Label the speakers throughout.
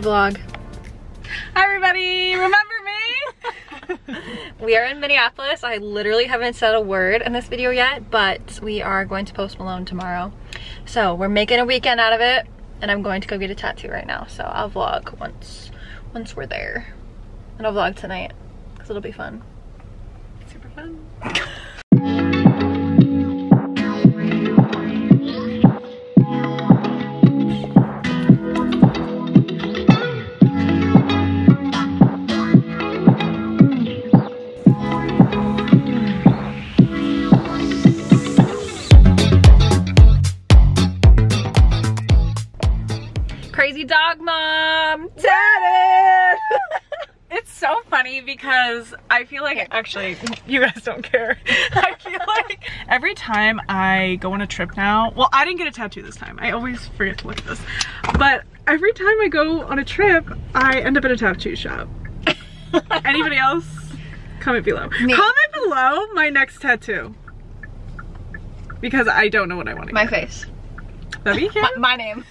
Speaker 1: Vlog.
Speaker 2: Hi everybody, remember me?
Speaker 1: we are in Minneapolis. I literally haven't said a word in this video yet, but we are going to Post Malone tomorrow. So we're making a weekend out of it and I'm going to go get a tattoo right now. So I'll vlog once, once we're there. And I'll vlog tonight because it'll be fun.
Speaker 2: Super fun. because I feel like, actually, you guys don't care. I feel like every time I go on a trip now, well, I didn't get a tattoo this time. I always forget to look at this. But every time I go on a trip, I end up at a tattoo shop. Anybody else? Comment below.
Speaker 1: Me.
Speaker 2: Comment below my next tattoo. Because I don't know what I want to
Speaker 1: My
Speaker 2: get.
Speaker 1: face.
Speaker 2: That'd be cute.
Speaker 1: My, my name.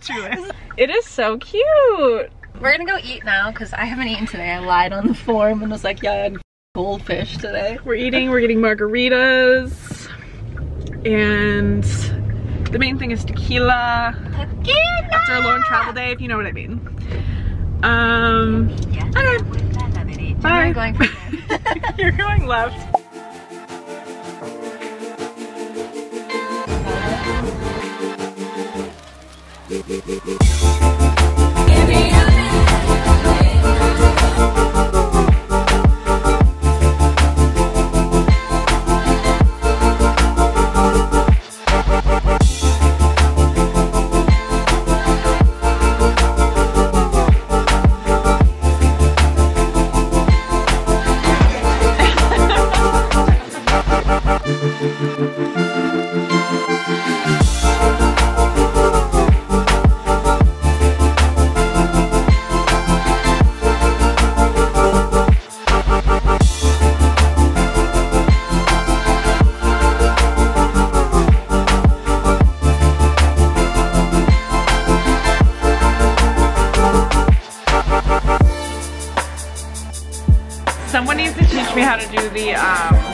Speaker 2: Truly. It is so cute.
Speaker 1: We're gonna go eat now because I haven't eaten today. I lied on the form and was like, yeah, I had goldfish today.
Speaker 2: We're eating, we're getting margaritas, and the main thing is tequila after a long travel day, if you know what I mean. Um, okay,
Speaker 1: We're
Speaker 2: bye.
Speaker 1: going.
Speaker 2: You're going left. Someone needs to teach me how to do the um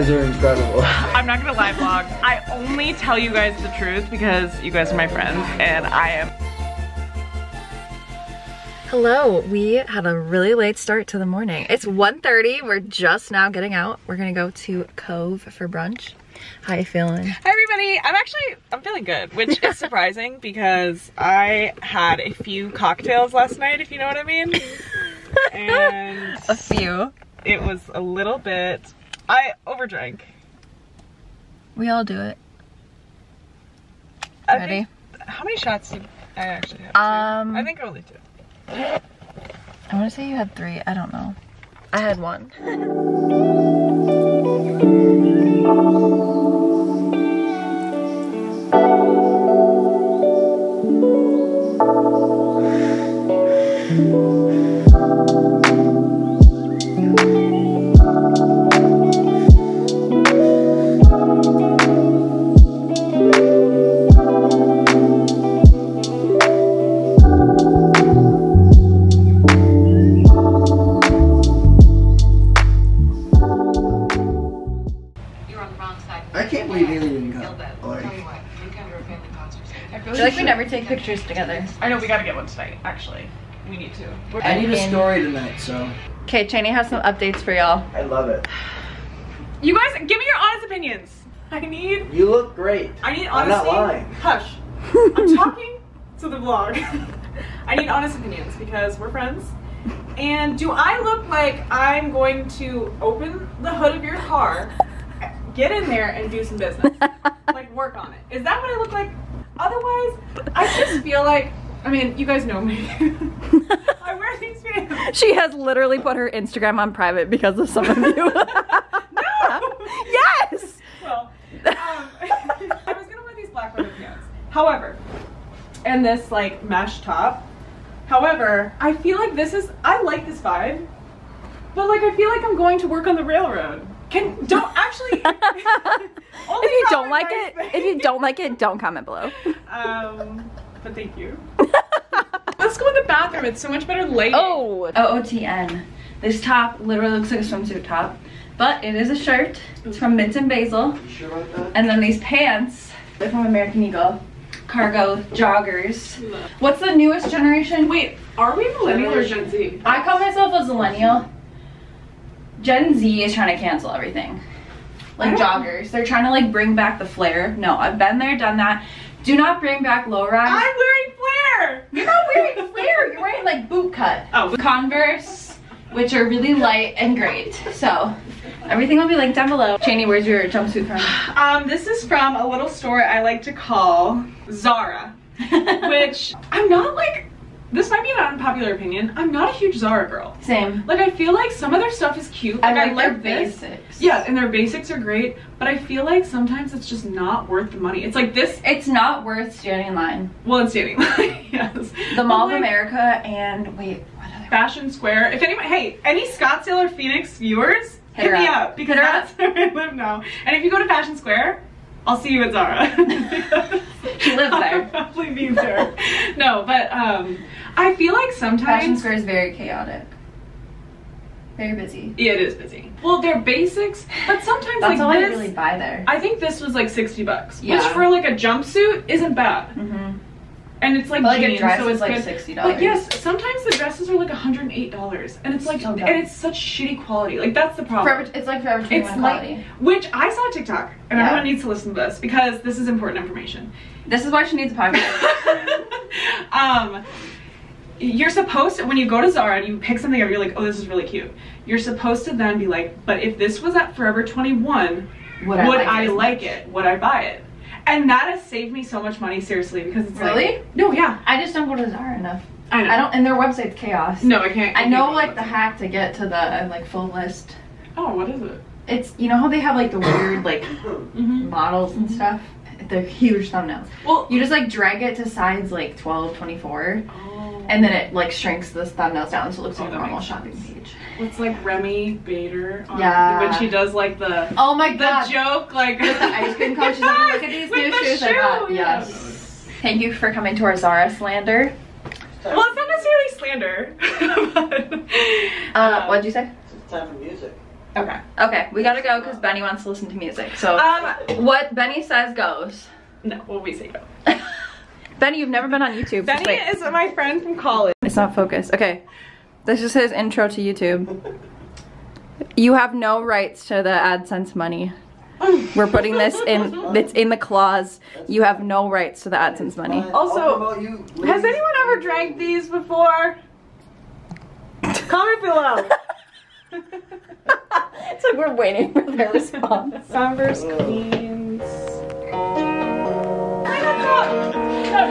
Speaker 3: guys are incredible.
Speaker 2: I'm not gonna lie vlog. I only tell you guys the truth because you guys are my friends and I am
Speaker 1: Hello, we had a really late start to the morning. It's 1.30, we're just now getting out. We're gonna go to Cove for brunch. How you feeling?
Speaker 2: Hi everybody, I'm actually, I'm feeling good, which is surprising because I had a few cocktails last night, if you know what I mean. And
Speaker 1: A few.
Speaker 2: it was a little bit, I overdrank.
Speaker 1: We all do it.
Speaker 2: I
Speaker 1: Ready?
Speaker 2: think- how many shots did I actually have? Two?
Speaker 1: Um,
Speaker 2: I think only two.
Speaker 1: I wanna say you had three, I don't know. I had one. I feel like we never take pictures together.
Speaker 2: I know we gotta get one tonight, actually. We need to. We're-
Speaker 3: I need a story tonight, so
Speaker 1: Okay, Cheney has some updates for y'all.
Speaker 3: I love it.
Speaker 2: You guys, give me your honest opinions. I need,
Speaker 3: You look great.
Speaker 2: I need honesty.
Speaker 3: I'm
Speaker 2: honesty.
Speaker 3: not lying.
Speaker 2: Hush. I'm talking to the vlog. I need honest opinions because we're friends. And do I look like I'm going to open the hood of your car, get in there, and do some business? like work on it. Is that what I look like? Otherwise, I just feel like. I mean, you guys know me. I wear these pants.
Speaker 1: She has literally put her Instagram on private because of some of you.
Speaker 2: No.
Speaker 1: yes!
Speaker 2: Well, um, I was gonna wear these black leather pants. However, and this like mesh top. However, I feel like this is I like this vibe, but like I feel like I'm going to work on the railroad. Can don't actually. only
Speaker 1: if you don't like
Speaker 2: nice
Speaker 1: it, if you don't like it, don't comment below.
Speaker 2: Um, but thank you. Let's go in the bathroom. It's so much better lighting.
Speaker 1: Oh, OOTN. This top literally looks like a swimsuit top, but it is a shirt. It's from Mint and Basil.
Speaker 3: You sure about that?
Speaker 1: And then these pants, they're from American Eagle. Cargo joggers. What's the newest generation?
Speaker 2: Wait, are we millennial or Gen Z?
Speaker 1: I call myself a millennial. Gen Z is trying to cancel everything. Like joggers. They're trying to like bring back the flare. No, I've been there, done that. Do not bring back low rise.
Speaker 2: I'm wearing flare.
Speaker 1: You're not wearing flare. You're wearing like boot cut.
Speaker 2: Oh.
Speaker 1: Converse, which are really light and great. So everything will be linked down below. Cheney, where's your jumpsuit from?
Speaker 2: Um, this is from a little store I like to call Zara, which I'm not like. This might be an unpopular opinion. I'm not a huge Zara girl.
Speaker 1: Same.
Speaker 2: Like I feel like some of their stuff is cute.
Speaker 1: I
Speaker 2: Like,
Speaker 1: like, their
Speaker 2: this.
Speaker 1: basics.
Speaker 2: Yeah, and their basics are great, but I feel like sometimes it's just not worth the money. It's like this.
Speaker 1: It's not worth standing in line.
Speaker 2: Well, it's standing. line. yes.
Speaker 1: The Mall
Speaker 2: But,
Speaker 1: of America and wait, what other?
Speaker 2: Fashion Square. If anyone, hey, any Scottsdale or Phoenix viewers,
Speaker 1: Hit
Speaker 2: hit, me
Speaker 1: up.
Speaker 2: up because that's where I live now. And if you go to Fashion Square, I'll see you at Zara.
Speaker 1: She lives there.
Speaker 2: I'll probably be there. No, but um, I feel like sometimes Fashion
Speaker 1: Square is very chaotic. Very busy.
Speaker 2: yeah, it is busy. Well, they're basics, but sometimes
Speaker 1: That's
Speaker 2: like
Speaker 1: all
Speaker 2: this.
Speaker 1: I really buy there.
Speaker 2: I think this was like sixty bucks,
Speaker 1: Yeah.
Speaker 2: which for like a jumpsuit isn't bad,
Speaker 1: mm-hmm.
Speaker 2: and it's like
Speaker 1: But like a
Speaker 2: jeans,
Speaker 1: dress
Speaker 2: so
Speaker 1: is
Speaker 2: it's
Speaker 1: like
Speaker 2: good.
Speaker 1: sixty
Speaker 2: But
Speaker 1: dollars.
Speaker 2: yes, sometimes the dresses are like hundred and eight dollars, and it's like,
Speaker 1: So
Speaker 2: and it's such shitty quality. Like that's the problem.
Speaker 1: Forever, it's like Forever 21
Speaker 2: It's
Speaker 1: quality.
Speaker 2: like, which I saw on TikTok, and
Speaker 1: Yeah.
Speaker 2: everyone needs to listen to this because this is important information.
Speaker 1: this is why she needs a podcast.
Speaker 2: um, you're supposed to, when you go to Zara and you pick something up, you're like, oh, this is really cute. You're supposed to then be like, but if this was at Forever 21,
Speaker 1: Would
Speaker 2: would
Speaker 1: I
Speaker 2: I
Speaker 1: like
Speaker 2: like, it? Would I buy it? And that has saved me so much money, seriously, because it's
Speaker 1: Really?
Speaker 2: like, no, yeah,
Speaker 1: I just don't go to Zara enough.
Speaker 2: I know.
Speaker 1: I don't, and their website's chaos.
Speaker 2: No, I can't.
Speaker 1: I
Speaker 2: can't
Speaker 1: know like the hack to get to the like full list.
Speaker 2: Oh, what is it?
Speaker 1: It's you know how they have like the weird like
Speaker 2: Mm-hmm.
Speaker 1: models and stuff. They're huge thumbnails.
Speaker 2: Well,
Speaker 1: You just like drag it to size like 12, 24,
Speaker 2: oh,
Speaker 1: and then it like shrinks the thumbnails down so it looks like
Speaker 2: Oh,
Speaker 1: a normal shopping
Speaker 2: sense.
Speaker 1: page.
Speaker 2: it's like Remi Bader. On,
Speaker 1: Yeah.
Speaker 2: When she does like the
Speaker 1: Oh my god the
Speaker 2: joke, like
Speaker 1: With the ice cream cone, she's like, look at these
Speaker 2: With
Speaker 1: new
Speaker 2: the
Speaker 1: shoes I got.
Speaker 2: shoe, yeah.
Speaker 1: Yes. Thank you for coming to our Zara slander.
Speaker 2: Well, it's not necessarily slander. but,
Speaker 1: Uh, what'd you say?
Speaker 3: It's time for music.
Speaker 2: Okay.
Speaker 1: Okay, we gotta go because Benny wants to listen to music. So
Speaker 2: Um,
Speaker 1: what Benny says goes.
Speaker 2: no, what we say no.
Speaker 1: Benny, you've never been on YouTube.
Speaker 2: Benny
Speaker 1: wait.
Speaker 2: is my friend from college.
Speaker 1: It's not focused. Okay. This is his intro to YouTube. You have no rights to the AdSense money. We're putting this in, it's in the clause. You have no rights to the AdSense money.
Speaker 2: Also,
Speaker 3: I'll promote you,
Speaker 2: Has anyone ever drank these before? Comment below.
Speaker 1: It's like we're waiting for their response.
Speaker 2: Converse Queens.
Speaker 3: What a